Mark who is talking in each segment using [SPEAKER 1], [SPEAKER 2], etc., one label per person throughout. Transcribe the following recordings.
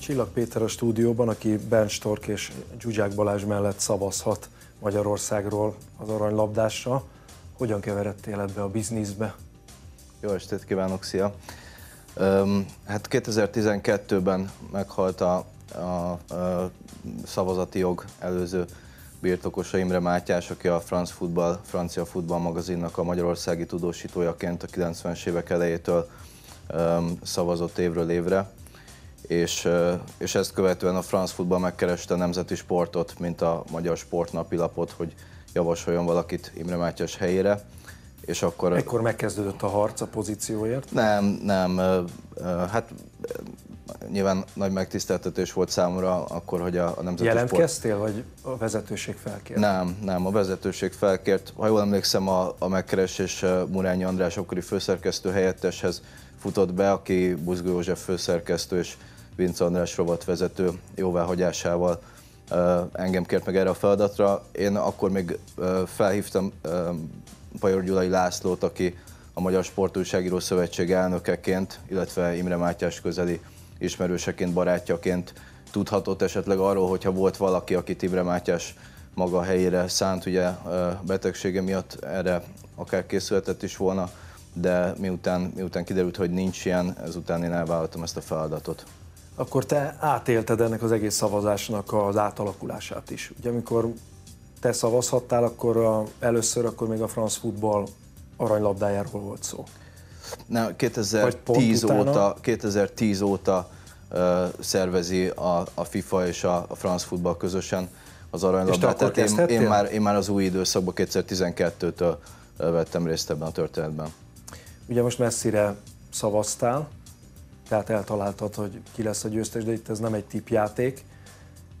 [SPEAKER 1] Csillag Péter a stúdióban, aki Ben Stork és Zsuzsák Balázs mellett szavazhat Magyarországról az aranylabdásra. Hogyan keveredtél ebbe a bizniszbe?
[SPEAKER 2] Jó estét kívánok, szia! hát 2012-ben meghalt a, a, a szavazati jog előző birtokosa Imre Mátyás, aki a France Football, francia futball magazinnak a magyarországi tudósítójaként a 90-es évek elejétől um, szavazott évről évre. És, és ezt követően a France Football megkereste a nemzeti sportot, mint a magyar sportnapilapot, hogy javasoljon valakit Imre Mátyás helyére.
[SPEAKER 1] És akkor... Ekkor megkezdődött a harc a pozícióért?
[SPEAKER 2] Nem, nem. Hát nyilván nagy megtiszteltetés volt számomra akkor, hogy a, a nemzeti
[SPEAKER 1] Jelentkeztél, sport... vagy a vezetőség felkért?
[SPEAKER 2] Nem, nem, a vezetőség felkért. Ha jól emlékszem, a, a megkeresés Murányi András akkori főszerkesztő helyetteshez futott be, aki Buzgó József főszerkesztő és Vince András vezető jóváhagyásával engem kért meg erre a feladatra. Én akkor még felhívtam Pajor Gyulai Lászlót, aki a Magyar Sportújságíró Szövetség elnökeként, illetve Imre Mátyás közeli ismerőseként, barátjaként tudhatott esetleg arról, hogyha volt valaki, aki Imre Mátyás maga helyére szánt, ugye betegsége miatt erre akár készülhetett is volna, de miután, miután kiderült, hogy nincs ilyen, ezután én elvállaltam ezt a feladatot.
[SPEAKER 1] Akkor te átélted ennek az egész szavazásnak az átalakulását is. Ugye amikor te szavazhattál, akkor a, először akkor még a France Football aranylabdájáról volt szó.
[SPEAKER 2] Nem, 2010 óta, 2010 óta uh, szervezi a, a FIFA és a, a France Football közösen az aranylabdát. Tehát én, én, már, én már az új időszakban 2012-től vettem részt ebben a történetben.
[SPEAKER 1] Ugye most messzire szavaztál, tehát eltaláltad, hogy ki lesz a győztes, de itt ez nem egy tipjáték.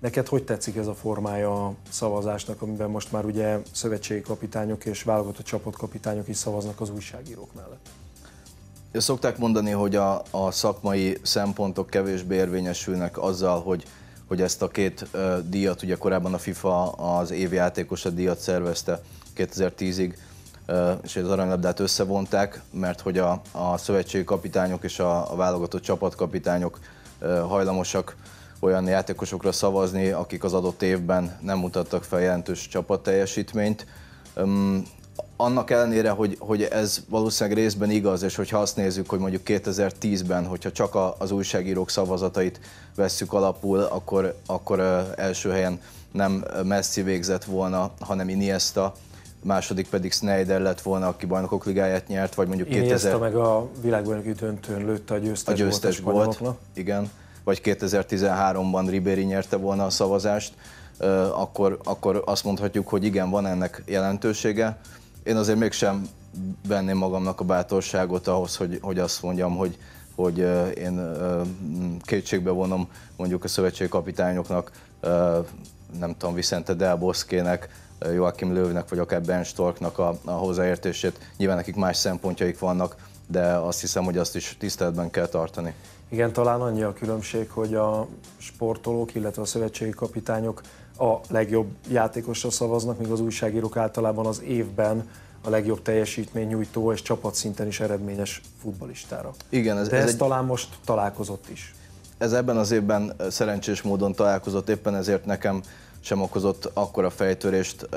[SPEAKER 1] Neked hogy tetszik ez a formája a szavazásnak, amiben most már ugye szövetségi kapitányok és válogatott csapatkapitányok is szavaznak az újságírók mellett?
[SPEAKER 2] Szokták mondani, hogy a, a szakmai szempontok kevésbé érvényesülnek azzal, hogy, hogy ezt a két díjat, ugye korábban a FIFA az évi játékos a díjat szervezte 2010-ig, uh, és az aranylabdát összevonták, mert hogy a, a szövetségi kapitányok és a, a válogatott csapatkapitányok hajlamosak olyan játékosokra szavazni, akik az adott évben nem mutattak fel jelentős csapatteljesítményt. Um, annak ellenére, hogy, hogy ez valószínűleg részben igaz, és hogyha azt nézzük, hogy mondjuk 2010-ben, hogyha csak a, az újságírók szavazatait vesszük alapul, akkor, akkor első helyen nem Messi végzett volna, hanem Iniesta, második pedig Snyder lett volna, aki bajnokok ligáját nyert, vagy mondjuk
[SPEAKER 1] Iniesta 2000... meg a világbajnoki döntőn lőtte a győztes, a győztes volt,
[SPEAKER 2] volt igen. Vagy 2013-ban Ribéry nyerte volna a szavazást, akkor, akkor azt mondhatjuk, hogy igen, van ennek jelentősége. Én azért mégsem venném magamnak a bátorságot ahhoz, hogy, hogy azt mondjam, hogy, hogy én kétségbe vonom mondjuk a szövetségi kapitányoknak, nem tudom, Vicente Del Joachim Löwnek, vagy akár Ben Storknak a, a hozzáértését. Nyilván nekik más szempontjaik vannak, de azt hiszem, hogy azt is tiszteletben kell tartani.
[SPEAKER 1] Igen, talán annyi a különbség, hogy a sportolók, illetve a szövetségi kapitányok a legjobb játékosra szavaznak, míg az újságírók általában az évben a legjobb teljesítmény nyújtó és csapatszinten is eredményes futbalistára. Igen, ez, De ez, ez egy... talán most találkozott is.
[SPEAKER 2] Ez ebben az évben szerencsés módon találkozott, éppen ezért nekem sem okozott akkora fejtörést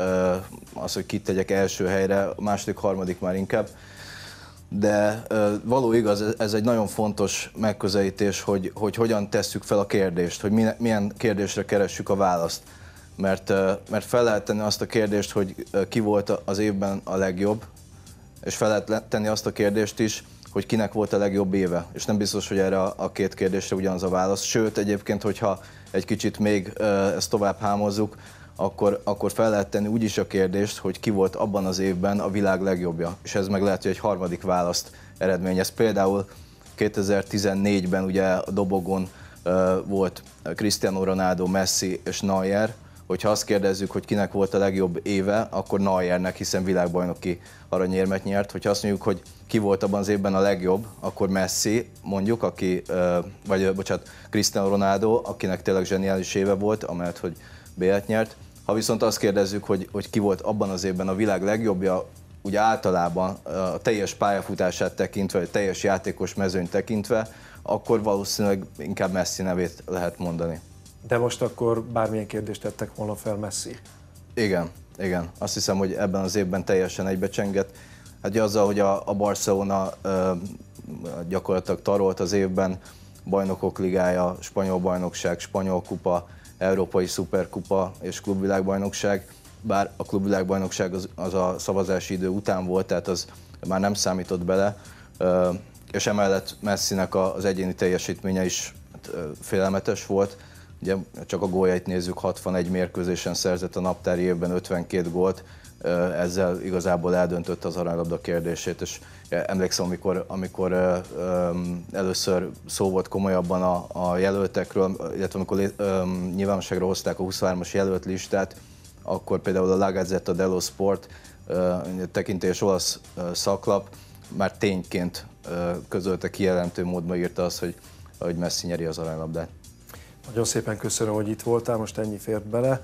[SPEAKER 2] az, hogy kit tegyek első helyre, második, harmadik már inkább de való igaz, ez egy nagyon fontos megközelítés, hogy, hogy hogyan tesszük fel a kérdést, hogy milyen kérdésre keressük a választ. Mert, mert fel lehet tenni azt a kérdést, hogy ki volt az évben a legjobb, és fel lehet tenni azt a kérdést is, hogy kinek volt a legjobb éve. És nem biztos, hogy erre a két kérdésre ugyanaz a válasz. Sőt, egyébként, hogyha egy kicsit még ezt tovább hámozzuk, akkor, akkor fel lehet tenni úgy is a kérdést, hogy ki volt abban az évben a világ legjobbja. És ez meg lehet, hogy egy harmadik választ eredményez. Például 2014-ben ugye a dobogon volt Cristiano Ronaldo, Messi és Neuer, hogyha azt kérdezzük, hogy kinek volt a legjobb éve, akkor Neuernek, hiszen világbajnoki aranyérmet nyert. Hogyha azt mondjuk, hogy ki volt abban az évben a legjobb, akkor Messi, mondjuk, aki, vagy bocsánat, Cristiano Ronaldo, akinek tényleg zseniális éve volt, amelyet, hogy B-et nyert. Ha viszont azt kérdezzük, hogy, hogy ki volt abban az évben a világ legjobbja, ugye általában a teljes pályafutását tekintve, vagy teljes játékos mezőnyt tekintve, akkor valószínűleg inkább Messi nevét lehet mondani.
[SPEAKER 1] De most akkor bármilyen kérdést tettek volna fel Messi.
[SPEAKER 2] Igen, igen. Azt hiszem, hogy ebben az évben teljesen egybecsengett. Hát azzal, hogy a, a Barcelona ö, gyakorlatilag tarolt az évben, bajnokok ligája, spanyol bajnokság, spanyol kupa, európai szuperkupa és klubvilágbajnokság, bár a klubvilágbajnokság az, az a szavazási idő után volt, tehát az már nem számított bele, ö, és emellett Messinek az egyéni teljesítménye is hát, félelmetes volt. Ugye csak a góljait nézzük, 61 mérkőzésen szerzett a naptári évben 52 gólt, ezzel igazából eldöntött az aranylabda kérdését, és emlékszem, amikor, amikor először szó volt komolyabban a, a jelöltekről, illetve amikor nyilvánosságra hozták a 23-as jelölt listát, akkor például a La Gazzetta dello Sport tekintélyes olasz szaklap már tényként közölte kijelentő módban írta azt, hogy, hogy Messi nyeri az aranylabdát.
[SPEAKER 1] Nagyon szépen köszönöm, hogy itt voltál, most ennyi fért bele.